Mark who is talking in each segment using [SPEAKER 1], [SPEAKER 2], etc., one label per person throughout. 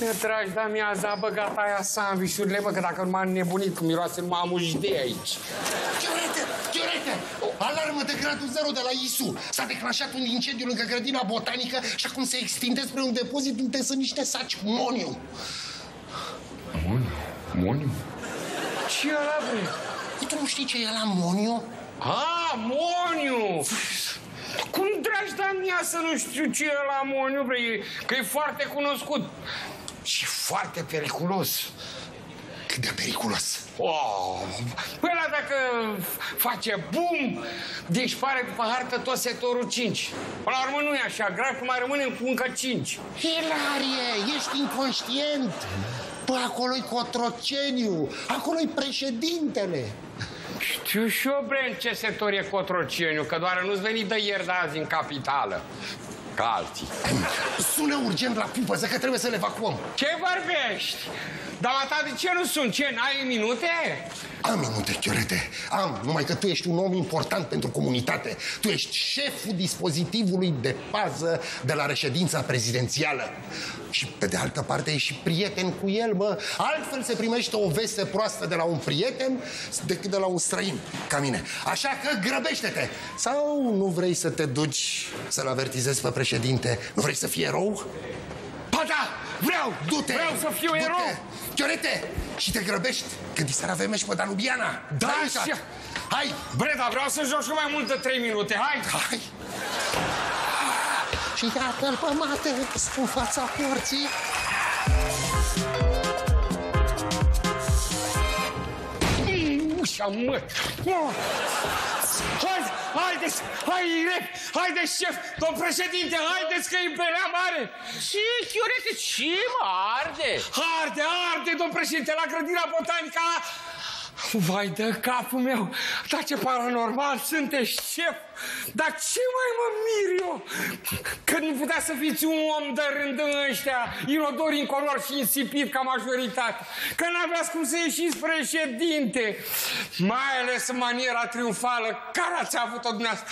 [SPEAKER 1] Mi-a dragi, dar mi-a a băgat aia sandvișurile, mă, că dacă nu m-am nebunit, că miroase numai amujde aici.
[SPEAKER 2] Chiorete, Chiorete! Alarmă de gradul 0 de la ISU. S-a declanșat un incendiu lângă grădina botanică și acum se extinde spre un depozit unde sunt niște saci cu moniu.
[SPEAKER 1] Moniu? Moniu? Ce e ăla, bre?
[SPEAKER 2] Păi Tu nu știi ce e la moniu?
[SPEAKER 1] A, Moniu! Cum dragi de mea să nu știu ce e la Moniu, bre? E- Că e foarte cunoscut. Și foarte periculos.
[SPEAKER 2] Cât de periculos.
[SPEAKER 1] Oh, păi ăla dacă face bum, dispare după hartă tot sectorul 5. Până la urmă nu e așa grav, că mai rămânem cu încă 5.
[SPEAKER 2] Hilarie, ești inconștient. Bă, acolo-i Cotroceniu, acolo-i președintele.
[SPEAKER 1] Știu și eu, bre, în ce sector e Cotroceniu, că doar nu-ți veni de ieri de azi în capitală. Ca alții.
[SPEAKER 2] Sună urgent la pupăză că trebuie să le evacuăm.
[SPEAKER 1] Ce vorbești? Dar ta de ce nu sunt? Ce, n-ai minute?
[SPEAKER 2] Am minute, Chiorete, am, numai că tu ești un om important pentru comunitate. Tu ești șeful dispozitivului de pază de la reședința prezidențială. Și pe de altă parte ești și prieten cu el, mă. Altfel se primește o veste proastă de la un prieten decât de la un străin, ca mine. Așa că grăbește-te! Sau nu vrei să te duci să-l avertizezi pe președinte? Nu vrei să fii erou?
[SPEAKER 1] Ba da, vreau!
[SPEAKER 2] Du-te!
[SPEAKER 1] Vreau să fiu
[SPEAKER 2] Du-te!
[SPEAKER 1] erou!
[SPEAKER 2] Chiorete! Și te grăbești când i seara avem pe Danubiana.
[SPEAKER 1] Da,
[SPEAKER 2] Hai,
[SPEAKER 1] și...
[SPEAKER 2] Hai!
[SPEAKER 1] Bre, dar vreau să joc și mai mult de 3 minute, hai!
[SPEAKER 2] Hai! Și iată-l pe Matex în fața porții.
[SPEAKER 1] Ușa, mă! Hai, haideți, hai, rep, haideți, șef, domn președinte, haideți că e pelea mare!
[SPEAKER 3] Ce, Chiorete, ce mă arde?
[SPEAKER 1] Arde, arde, domn președinte, la grădina botanică! Vai de capul meu, dar ce paranormal sunteți, șef! Dar ce mai mă mir eu? Că nu putea să fiți un om de rând în ăștia, inodor, incolor și insipid ca majoritate. Că n-aveați cum să ieșiți președinte. Mai ales în maniera triumfală care ați avut-o dumneavoastră.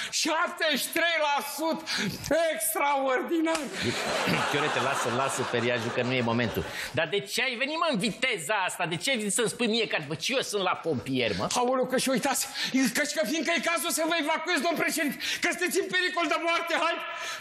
[SPEAKER 1] 73% extraordinar.
[SPEAKER 3] Chiorete, lasă, lasă periajul că nu e momentul. Dar de ce ai venit, mă, în viteza asta? De ce vii să-mi spui mie că după ce eu sunt la pompier, mă?
[SPEAKER 1] Aoleu, că și uitați, că, că fiindcă e cazul să vă evacuez, domn președinte, că sunteți în pericol de moarte, hai,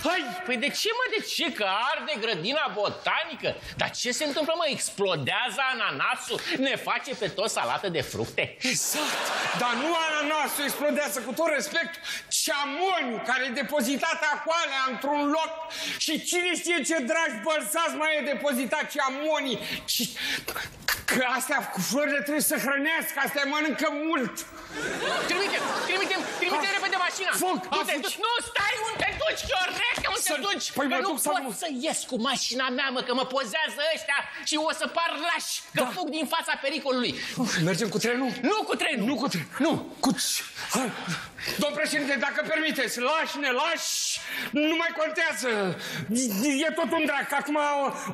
[SPEAKER 1] hai!
[SPEAKER 3] Păi de ce, mă, de ce? Că arde grădina botanică? Dar ce se întâmplă, mă? Explodează ananasul? Ne face pe toți salată de fructe?
[SPEAKER 1] Exact, dar nu ananasul explodează, cu tot respect, ci amoniu, care e depozitat acoalea într-un loc și cine știe ce dragi bălsați mai e depozitat ce amonii, și că astea cu florile trebuie să hrănească, astea mănâncă mult.
[SPEAKER 3] Trimite, trimite, trimite repede mașina!
[SPEAKER 1] Foc,
[SPEAKER 3] Nu,
[SPEAKER 1] a
[SPEAKER 3] te
[SPEAKER 1] fost-
[SPEAKER 3] duci, nu, stai, unde te duci, Chiorete, unde te
[SPEAKER 1] Să-
[SPEAKER 3] duci?
[SPEAKER 1] Păi
[SPEAKER 3] că
[SPEAKER 1] mă
[SPEAKER 3] nu
[SPEAKER 1] duc să
[SPEAKER 3] pot
[SPEAKER 1] nu-
[SPEAKER 3] să ies cu mașina mea, mă, că mă pozează ăștia și o să par lași, că
[SPEAKER 1] Da.
[SPEAKER 3] fug din fața pericolului.
[SPEAKER 1] Mergem cu trenul?
[SPEAKER 3] Nu cu trenul!
[SPEAKER 1] Nu cu trenul.
[SPEAKER 3] Nu!
[SPEAKER 1] Cu... Hai. Domn președinte, dacă permiteți, lași, ne lași, nu mai contează. E tot un drac. Acum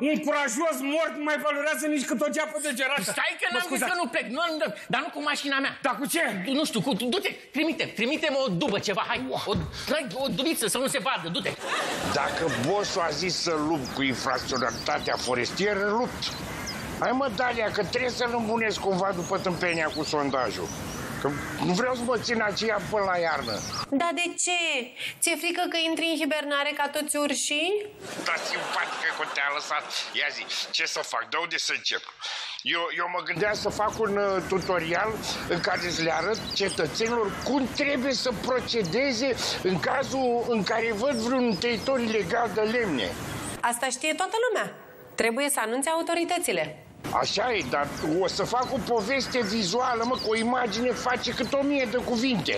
[SPEAKER 1] un curajos mort nu mai valorează nici cât o geapă de gerată.
[SPEAKER 3] Stai că
[SPEAKER 1] Mă
[SPEAKER 3] n-am zis
[SPEAKER 1] scuzați.
[SPEAKER 3] că nu plec, nu, nu, dar nu cu mașina mea.
[SPEAKER 1] Dar cu ce?
[SPEAKER 3] Nu știu, cu, du-te, trimite, trimite-mă o dubă ceva, hai, o, trag o dubiță să nu se vadă, du-te.
[SPEAKER 4] Dacă bossul a zis să lupt cu infracționalitatea forestieră, lupt. Hai mă, Dalia, că trebuie să-l îmbunesc cumva după tâmpenia cu sondajul. Că nu vreau să mă țin aceea până la iarnă.
[SPEAKER 5] Dar de ce? Ți-e frică că intri în hibernare ca toți urșii?
[SPEAKER 4] Dar simpatică că te-a lăsat. Ia zi, ce să fac? De unde să încep? Eu, eu mă gândeam să fac un uh, tutorial în care să le arăt cetățenilor cum trebuie să procedeze în cazul în care văd vreun tăitor ilegal de lemne.
[SPEAKER 5] Asta știe toată lumea. Trebuie să anunțe autoritățile.
[SPEAKER 4] Așa e, dar o să fac o poveste vizuală, mă, cu o imagine face cât o mie de cuvinte.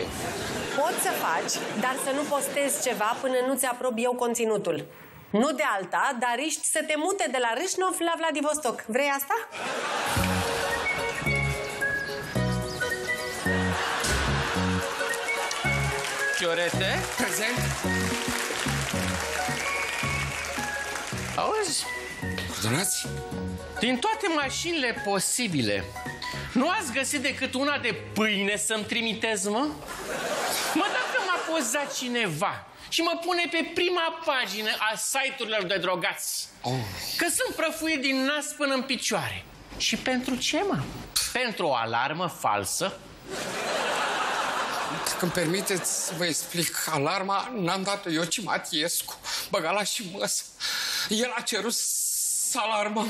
[SPEAKER 5] Poți să faci, dar să nu postezi ceva până nu ți aprob eu conținutul. Nu de alta, dar riști să te mute de la Râșnov la Vladivostok. Vrei asta?
[SPEAKER 3] Chiorete?
[SPEAKER 1] Prezent?
[SPEAKER 3] Auzi,
[SPEAKER 1] Ordonați?
[SPEAKER 3] din toate mașinile posibile, nu ați găsit decât una de pâine să-mi trimiteți, mă? Mă, dacă m-a pozat cineva și mă pune pe prima pagină a site-urilor de drogați. Oh. Că sunt prăfuit din nas până în picioare. Și pentru ce, mă? Pentru o alarmă falsă?
[SPEAKER 1] Când permiteți să vă explic, alarma n-am dat-o eu, ci Matiescu. Băgala și măsă. El a cerut să alarmăm.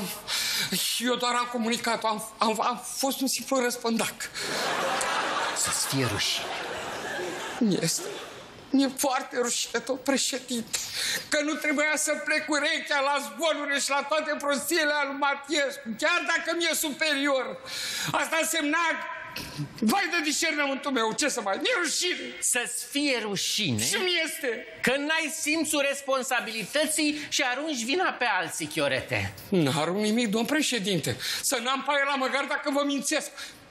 [SPEAKER 1] Eu doar am comunicat am, am, am fost un simplu răspândac.
[SPEAKER 3] Să-ți fie rușine.
[SPEAKER 1] Este. Mi-e foarte rușine, tot președinte, că nu trebuia să plec urechea la zbonurile și la toate prostiile al Matiescu, chiar dacă mi-e superior. Asta însemna Vai de discernământul meu, ce să mai... Mi-e rușine!
[SPEAKER 3] Să-ți fie rușine...
[SPEAKER 1] Și mi este!
[SPEAKER 3] Că n-ai simțul responsabilității și arunci vina pe alții, Chiorete.
[SPEAKER 1] N-arunc nimic, domn președinte. Să n-am paie la măcar dacă vă mințesc.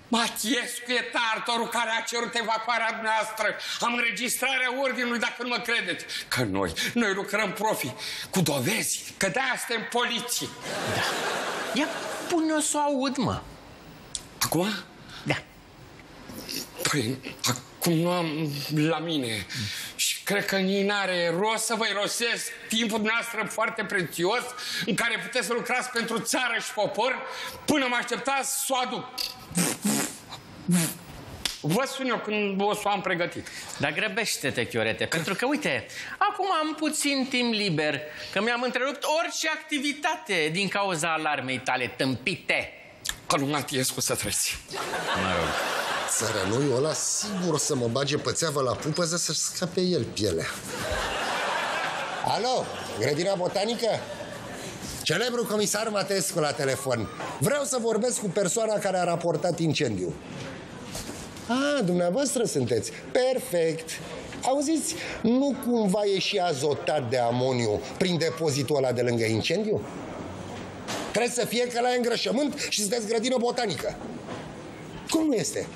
[SPEAKER 1] Matiescu e tartorul care a cerut evacuarea noastră. Am înregistrarea ordinului, dacă nu mă credeți. Că noi, noi lucrăm profi, cu dovezi, că de-aia suntem poliție.
[SPEAKER 3] Da. Ia pune-o să o aud, mă.
[SPEAKER 1] Acum?
[SPEAKER 3] Da.
[SPEAKER 1] Păi, acum nu am la mine și cred că nici n-are rost să vă irosesc timpul noastră foarte prețios în care puteți să lucrați pentru țară și popor până mă așteptați să o aduc. Vă sun eu când o să o am pregătit.
[SPEAKER 3] Dar grăbește-te, Chiorete, pentru că, uite, acum am puțin timp liber, că mi-am întrerupt orice activitate din cauza alarmei tale tâmpite.
[SPEAKER 1] Că nu Matiescu să treci.
[SPEAKER 3] Mă rog.
[SPEAKER 2] Țărănuiul ăla sigur o să mă bage pățeavă la pupăză să-și scape el pielea. Alo, grădina botanică? Celebru comisar Matescu la telefon. Vreau să vorbesc cu persoana care a raportat incendiu. Ah, dumneavoastră sunteți. Perfect. Auziți, nu cumva e și azotat de amoniu prin depozitul ăla de lângă incendiu? Trebuie să fie că la îngrășământ și sunteți grădină botanică. Cum nu este?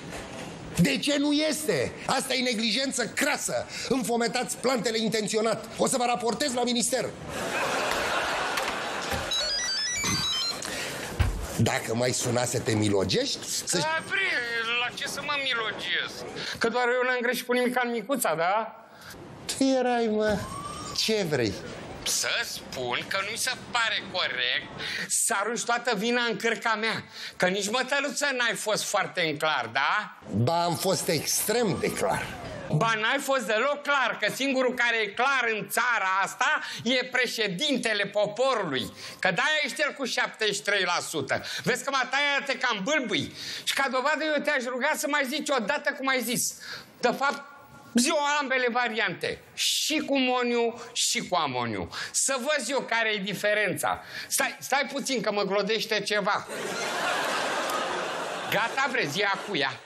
[SPEAKER 2] De ce nu este? Asta e neglijență crasă. Înfometați plantele intenționat. O să vă raportez la minister. Dacă mai suna să te milogești, să...
[SPEAKER 1] Apri, la ce să mă milogesc? Că doar eu n-am greșit cu nimic în micuța, da?
[SPEAKER 2] Tu erai, mă. Ce vrei?
[SPEAKER 1] Să spun că nu mi se pare corect să arunci toată vina în cărca mea. Că nici mătăluță n-ai fost foarte în clar, da?
[SPEAKER 2] Ba, am fost extrem de clar.
[SPEAKER 1] Ba, n-ai fost deloc clar, că singurul care e clar în țara asta e președintele poporului. Că de-aia ești el cu 73%. Vezi că Mataia te cam bâlbâi. Și ca dovadă eu te-aș ruga să mai zici odată cum ai zis. De fapt, Zi ambele variante, și cu moniu și cu amoniu. Să văd eu care e diferența. Stai, stai puțin că mă glodește ceva. Gata, vrezi, ia cu ea.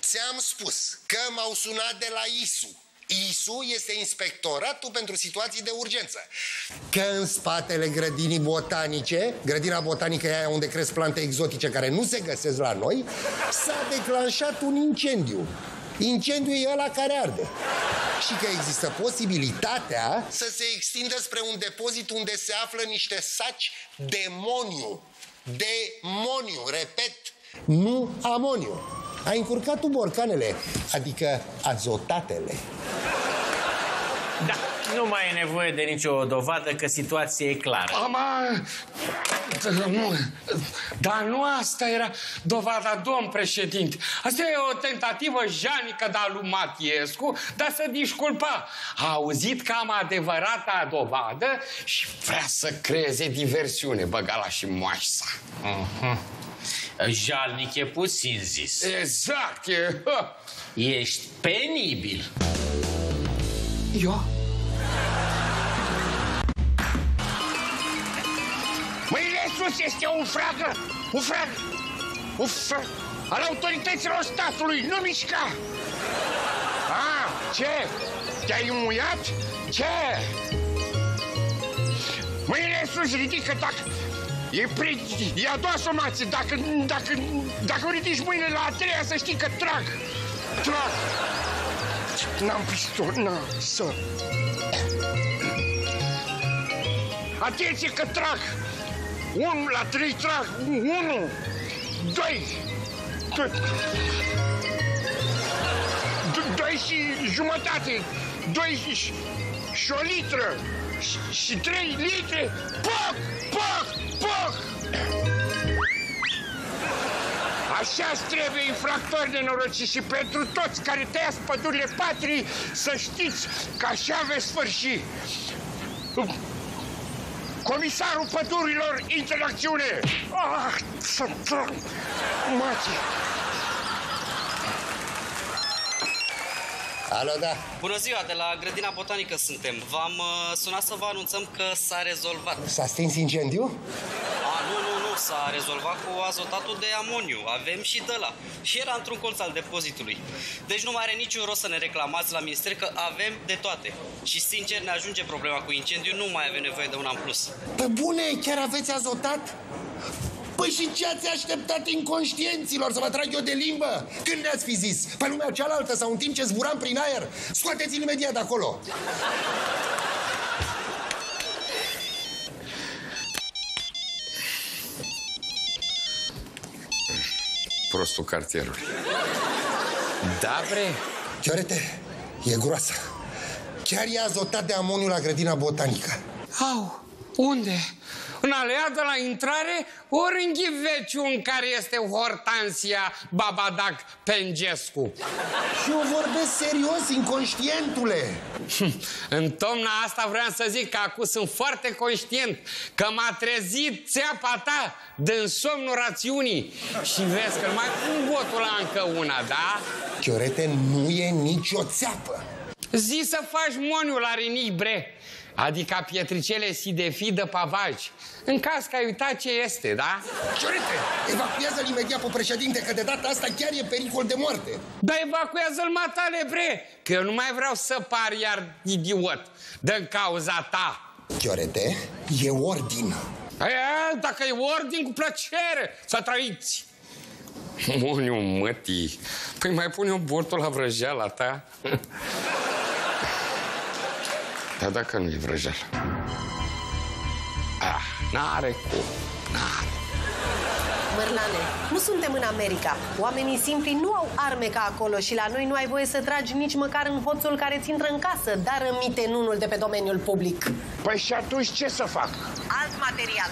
[SPEAKER 2] Ți-am spus că m-au sunat de la ISU. ISU este inspectoratul pentru situații de urgență. Că în spatele grădinii botanice, grădina botanică e aia unde cresc plante exotice care nu se găsesc la noi, s-a declanșat un incendiu. Incendiul e ăla care arde. Și că există posibilitatea să se extindă spre un depozit unde se află niște saci demoniu. Demoniu, repet, nu amoniu. Ai încurcat tu borcanele, adică azotatele.
[SPEAKER 3] Da, nu mai e nevoie de nicio dovadă că situația e clară.
[SPEAKER 1] Ama... Nu, dar nu asta era dovada, domn președinte. Asta e o tentativă janică de a lui Matiescu, dar să disculpa. A auzit că am adevărata dovadă și vrea să creeze diversiune, băgala și moașsa.
[SPEAKER 3] Uh-huh. Jalnic e puțin zis.
[SPEAKER 1] Exact, e... Ha.
[SPEAKER 3] Ești penibil.
[SPEAKER 1] Eu?
[SPEAKER 4] Mâine sus este un fragă, un frag, un frag al autorităților statului, nu mișca! A, ce? Te-ai muiat? Ce? Mâine sus, ridică dacă... E, pre... e a doua somație. Dacă, dacă, dacă o ridici mâine la a treia, să știi că trag. Trag. N-am pistol, n-am să. Atenție că trag. Unu la trei trag. Unu. Doi. Doi. D- Doi și jumătate. Doi și și o litră și, și trei litri, poc, poc, poc. așa trebuie infractori nenorociți și pentru toți care tăiați pădurile patrii să știți că așa veți sfârși. Comisarul pădurilor, interacțiune! Ah, Mate!
[SPEAKER 2] Alo, da.
[SPEAKER 6] Bună ziua, de la Grădina Botanică suntem. V-am uh, sunat să vă anunțăm că s-a rezolvat.
[SPEAKER 2] S-a stins incendiu?
[SPEAKER 6] A, nu, nu, nu, s-a rezolvat cu azotatul de amoniu. Avem și de la. Și era într-un colț al depozitului. Deci nu mai are niciun rost să ne reclamați la minister că avem de toate. Și sincer ne ajunge problema cu incendiu, nu mai avem nevoie de una în plus.
[SPEAKER 2] Pe bune, chiar aveți azotat? Păi și ce ați așteptat inconștienților să vă trag eu de limbă? Când ne-ați fi zis? Pe lumea cealaltă sau în timp ce zburam prin aer? Scoateți-l imediat de acolo!
[SPEAKER 1] Prostul cartierului. Da, bre?
[SPEAKER 2] Chiorete, e groasă. Chiar e azotat de amoniu la grădina botanică.
[SPEAKER 1] Au, unde? În alea de la intrare, ori în ghiveciu în care este Hortansia Babadac Pengescu.
[SPEAKER 2] Și eu vorbesc serios, inconștientule.
[SPEAKER 1] În toamna asta vreau să zic că acum sunt foarte conștient că m-a trezit țeapa ta din somnul rațiunii. Și vezi că mai pun botul la încă una, da?
[SPEAKER 2] Chiorete, nu e nicio țeapă.
[SPEAKER 1] Zi să faci moniul la rinic, bre. Adică pietricele si de fi de pavaj. În caz că ai uitat ce este, da?
[SPEAKER 2] Chiorete, evacuează-l imediat pe președinte, că de data asta chiar e pericol de moarte.
[SPEAKER 1] Da, evacuează-l matale, bre, că eu nu mai vreau să par iar idiot din cauza ta.
[SPEAKER 2] Chiorete, e ordin.
[SPEAKER 1] Aia, dacă e ordin, cu plăcere, să trăiți. Moniu, mătii, păi mai pun eu bortul la vrăjeala ta? Dar dacă nu e vrăjeală? Ah, n-are cum, n-are.
[SPEAKER 5] Mărlane, nu suntem în America. Oamenii simpli nu au arme ca acolo și la noi nu ai voie să tragi nici măcar în hoțul care ți intră în casă, dar rămite nunul de pe domeniul public.
[SPEAKER 4] Păi și atunci ce să fac?
[SPEAKER 5] Alt material.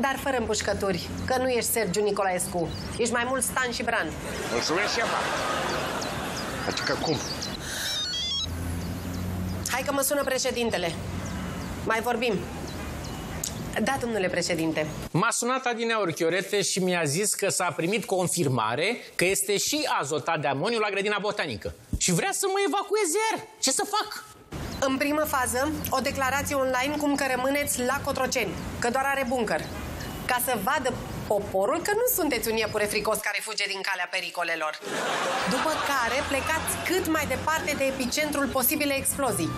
[SPEAKER 5] Dar fără împușcături, că nu ești Sergiu Nicolaescu. Ești mai mult Stan și Bran.
[SPEAKER 4] Mulțumesc, șefa. Adică cum?
[SPEAKER 5] Hai că mă sună președintele. Mai vorbim. Da, domnule președinte.
[SPEAKER 3] M-a sunat adineauri Chiorete și mi-a zis că s-a primit confirmare că este și azotat de amoniu la grădina botanică. Și vrea să mă evacuez iar. Ce să fac?
[SPEAKER 5] În primă fază, o declarație online cum că rămâneți la Cotroceni, că doar are bunker. Ca să vadă poporul că nu sunteți un iepure fricos care fuge din calea pericolelor. După care plecați cât mai departe de epicentrul posibile explozii.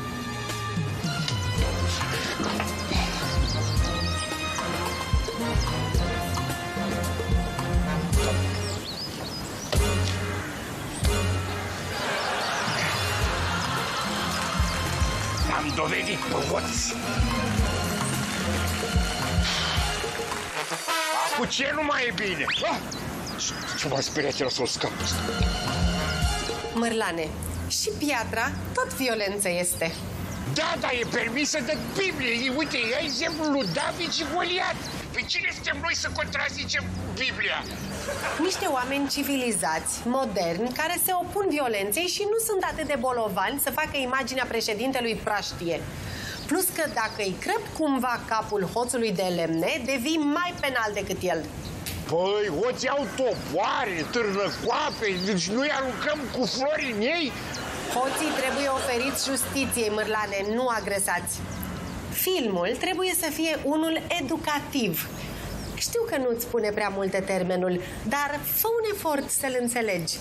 [SPEAKER 4] Am dovedit pe hoț. Acum ce nu mai e bine? Ah! Ce m-a speriat era să o scap ăsta.
[SPEAKER 5] Mărlane, și piatra tot violență este.
[SPEAKER 4] Da, da, e permisă de Biblie. Uite, ia exemplul lui David și Goliat. Pe cine suntem noi să contrazicem Biblia?
[SPEAKER 5] Niște oameni civilizați, moderni, care se opun violenței și nu sunt atât de bolovani să facă imaginea președintelui praștie. Plus că dacă îi crăp cumva capul hoțului de lemne, devii mai penal decât el.
[SPEAKER 4] Păi, hoții au topoare, târnăcoape, deci noi aruncăm cu flori în ei?
[SPEAKER 5] Hoții trebuie oferiți justiției, mârlane, nu agresați. Filmul trebuie să fie unul educativ. Știu că nu-ți spune prea multe termenul, dar fă un efort să-l înțelegi.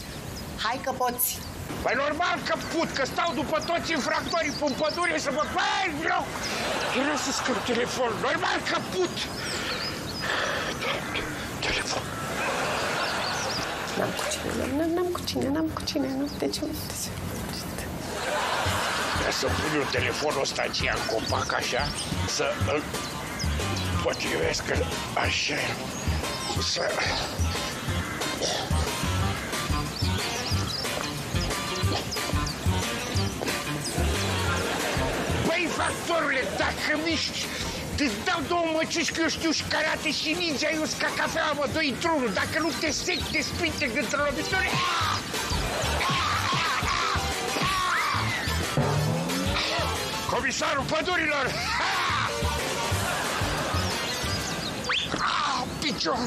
[SPEAKER 5] Hai că poți.
[SPEAKER 4] Păi normal că put, că stau după toți infractorii pe pădure să mă... Băi, vreau... Vreau să scăp telefon. Normal că put. Doamne, telefon.
[SPEAKER 5] N-am cu cine, n-am, n-am cu cine, n-am cu cine, nu. De ce? De ce?
[SPEAKER 4] Vreau să pun eu telefonul ăsta aici în copac, așa, să îl potrivesc așa, să... Băi, infractorule, dacă miști, îți dau două măciuși că eu știu și karate și ninja, eu sunt ca cafea, mă, doi într-unul. Dacă nu te sec, te spinte dintr-o lovitură. Comisarul pădurilor! Ah, picior!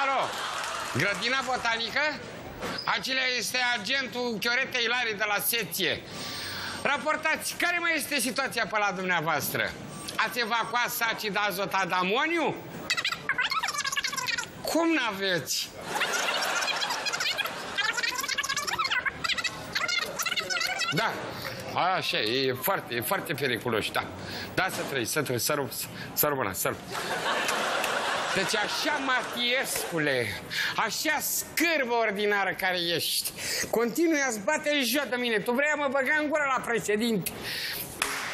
[SPEAKER 1] Alo, grădina botanică? Acela este agentul Chiorete Ilari de la secție. Raportați, care mai este situația pe la dumneavoastră? Ați evacuat sacii de azotat de amoniu? Cum n-aveți? Da, așa, e foarte, e foarte periculos, da. Da, să trăi, să trăi, să rup, să rămână, să rup. Deci așa, Matiescule, așa scârbă ordinară care ești, continui a-ți bate joc de mine. Tu vrei a mă băga în gură la președinte.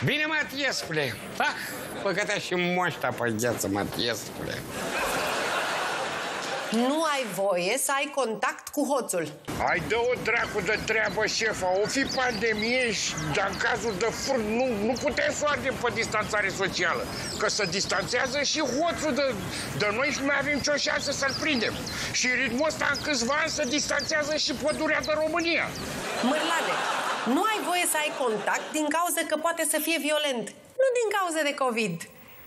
[SPEAKER 1] Bine, Matiescule. Ah, păcătea și moșta pe gheață, Matiescule.
[SPEAKER 5] Nu ai voie să ai contact cu hoțul.
[SPEAKER 4] Hai, dă o dracu de treabă, șefa. O fi pandemie și, dar în cazul de furt, nu, nu putem să o ardem pe distanțare socială. Că se distanțează și hoțul de, de noi și nu mai avem nicio șansă să-l prindem. Și ritmul ăsta în câțiva ani se distanțează și pădurea de România.
[SPEAKER 5] Mârlane, nu ai voie să ai contact din cauza că poate să fie violent. Nu din cauza de COVID.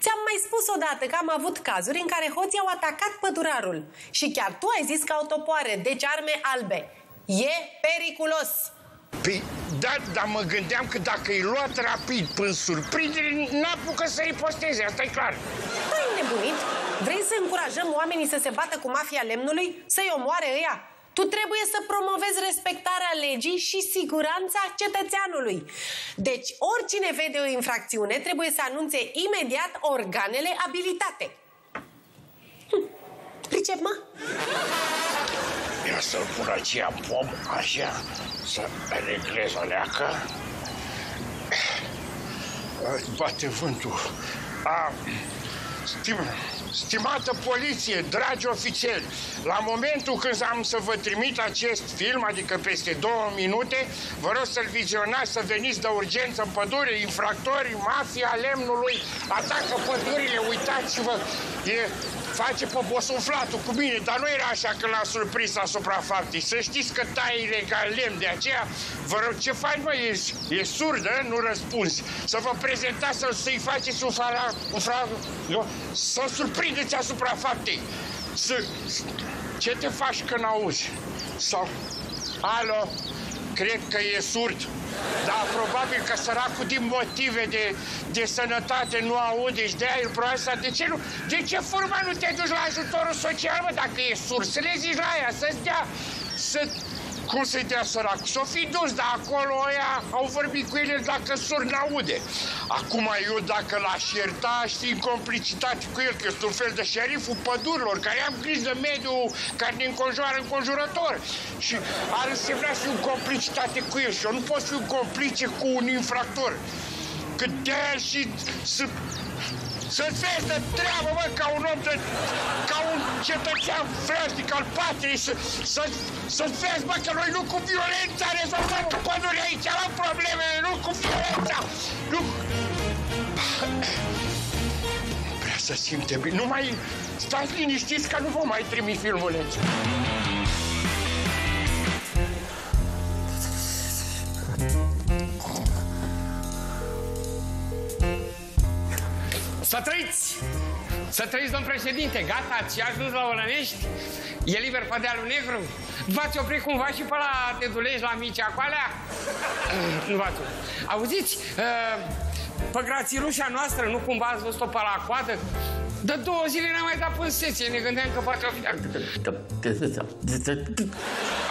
[SPEAKER 5] Ți-am mai spus odată că am avut cazuri în care hoții au atacat pădurarul. Și chiar tu ai zis că au topoare, deci arme albe. E periculos.
[SPEAKER 4] Păi, da, dar mă gândeam că dacă e luat rapid până surprindere, n-apucă să riposteze, asta e clar.
[SPEAKER 5] Ai nebunit? Vrei să încurajăm oamenii să se bată cu mafia lemnului? Să-i omoare ăia? Tu trebuie să promovezi respectarea legii și siguranța cetățeanului. Deci, oricine vede o infracțiune trebuie să anunțe imediat organele abilitate. Hm. Pricep, mă?
[SPEAKER 4] Ia să-l pun aceea pom, așa, să reglez o leacă. Bate vântul. A, stim, stimată poliție, dragi ofițeri, la momentul când am să vă trimit acest film, adică peste două minute, vă rog să-l vizionați, să veniți de urgență în pădure, infractorii, mafia lemnului, atacă pădurile, uitați-vă, e face pe bosunflatul cu mine, dar nu era așa că l-am surprins asupra faptei. Să știți că tai ilegal lemn, de aceea, vă rog, ce faci, mă, e, e surdă, nu răspunzi. Să vă prezentați, să, să-i faceți un fara, un fara, eu, să surprindeți asupra faptei. Să, ce te faci când auzi? Sau, alo, cred că e surd. Dar probabil că săracul din motive de, de sănătate nu aude și de aia probabil să... De ce nu? De ce forma nu te duci la ajutorul social, mă, dacă e surd? Să le zici la aia, să-ți dea... Să, cum să-i dea sărac? S-o fi dus, dar acolo ăia au vorbit cu ele dacă sur n-aude. Acum eu dacă l-aș ierta, aș fi în complicitate cu el, că este un fel de șeriful pădurilor, care am grijă de mediul care ne înconjoară înconjurător. Și ar însemna să fiu în complicitate cu el și eu nu pot fi un complice cu un infractor. Că de și să să-ți vezi de treabă, mă, ca un om de... ca un cetățean freșnic al patriei, să, să, să-ți vezi, mă, că noi nu cu violența rezolvăm pădure aici, am probleme, nu cu violența, nu... Vrea să simte bine, nu mai... Stați liniștiți că nu vă mai trimit filmulețe.
[SPEAKER 1] Să trăiți! Să trăiți, domn președinte! Gata, ați ajuns la Olănești? E liber pe dealul negru? V-ați oprit cumva și pe la Tedulești, la Mici Acoalea? Nu v-ați oprit. Auziți? Uh, Pe grațirușa noastră, nu cumva ați văzut-o pe la coadă? De două zile n-am mai dat până seție, ne gândeam că poate o fi...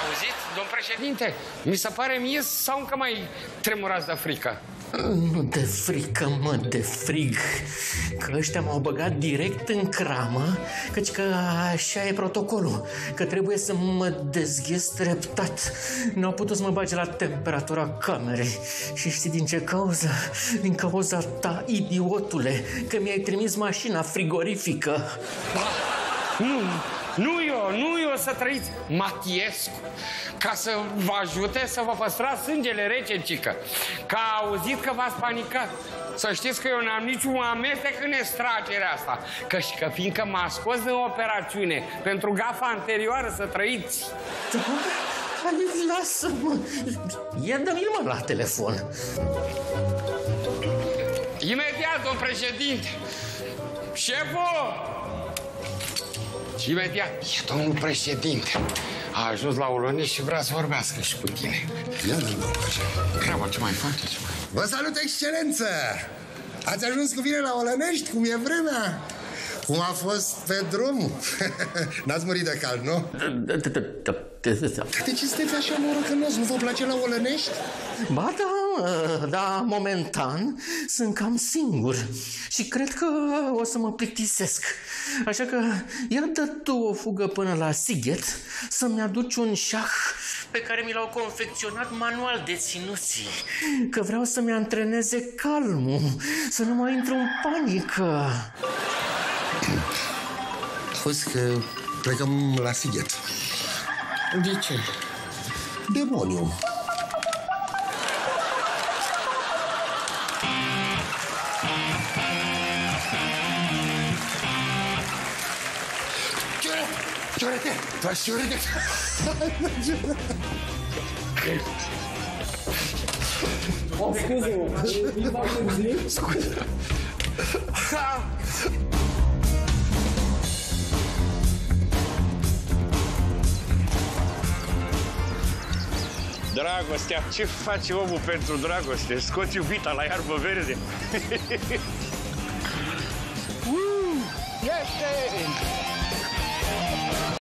[SPEAKER 1] Auziți, domn președinte? Mi se pare mie sau încă mai tremurați de frică?
[SPEAKER 7] Nu de frică, mă, de frig Că ăștia m-au băgat direct în cramă Căci că așa e protocolul Că trebuie să mă dezghez treptat. Nu au putut să mă bage la temperatura camerei. Și știi din ce cauză? Din cauza ta, idiotule Că mi-ai trimis mașina frigorifică
[SPEAKER 1] Nu, Nu eu, nu eu să trăiți. Matiescu. Ca să vă ajute să vă păstrați sângele rece, cică. Că a auzit că v-ați panicat. Să știți că eu n-am niciun amestec în extragerea asta. Că și că fiindcă m-a scos din operațiune pentru gafa anterioară să trăiți.
[SPEAKER 3] Da? Hai, lasă-mă. Ia dă-mi mă la telefon.
[SPEAKER 1] Imediat, domn președinte! Șeful! Și imediat, e domnul președinte. A ajuns la Olănești și vrea să vorbească și cu tine.
[SPEAKER 2] Ia, domnul
[SPEAKER 1] Bravo, ce mai faceți?
[SPEAKER 2] Vă salut, excelență! Ați ajuns cu mine la Olănești, cum e vremea? Cum a fost pe drum? N-ați murit de cald, nu?
[SPEAKER 3] Da, da, da, da, da, da.
[SPEAKER 2] De ce sunteți așa morocănos? Nu vă place la Olănești?
[SPEAKER 3] Ba da, da, momentan sunt cam singur și cred că o să mă plictisesc. Așa că ia dă tu o fugă până la Sighet să-mi aduci un șah pe care mi l-au confecționat manual de ținuții. Că vreau să-mi antreneze calmul, să nu mai intru în panică.
[SPEAKER 2] Auzi că plecăm la Sighet.
[SPEAKER 1] De ce?
[SPEAKER 2] Demoniu. Ciorete! Ciorete! Ciorete!
[SPEAKER 4] Dragostea, ce face omul pentru dragoste? Scoți iubita la iarbă verde.
[SPEAKER 1] Este!